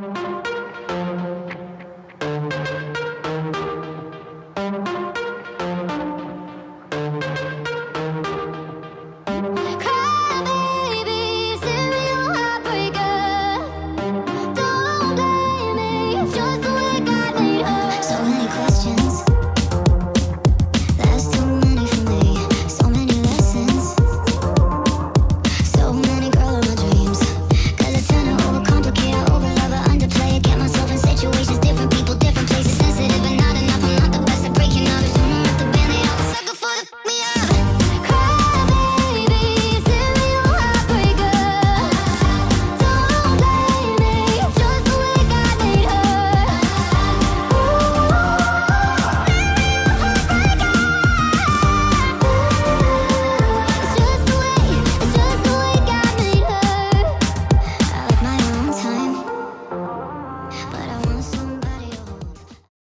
アナウンス